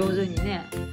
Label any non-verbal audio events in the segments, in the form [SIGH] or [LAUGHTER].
上手にね。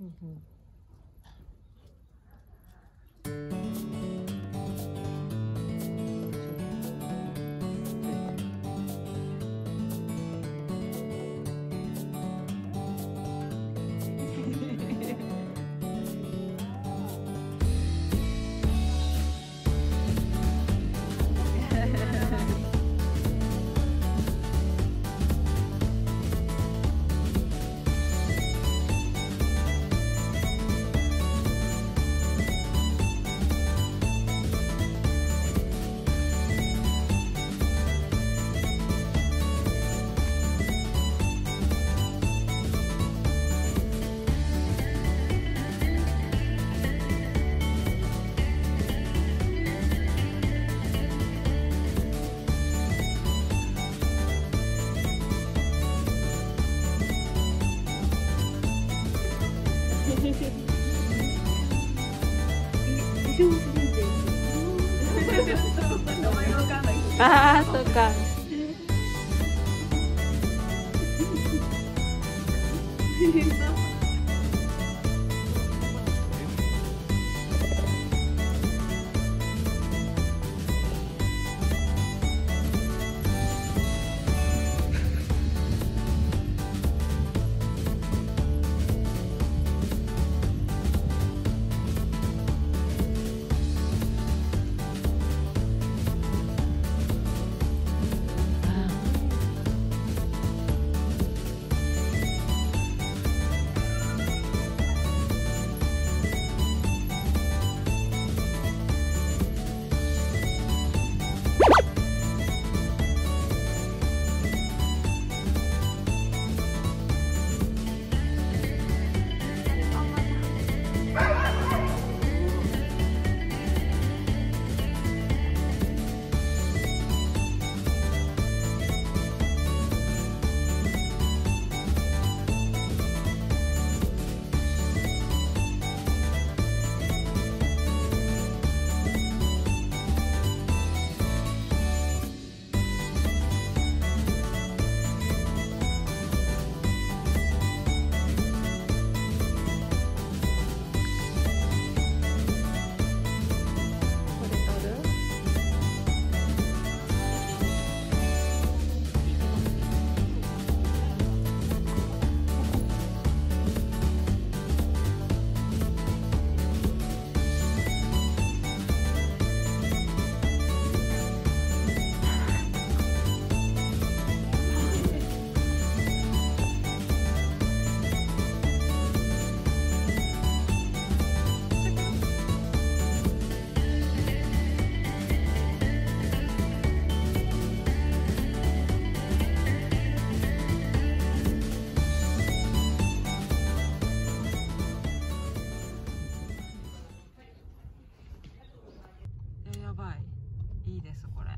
Mm-hmm. [LAUGHS] ああ、そうか。[LAUGHS] やばい。いいですこれ。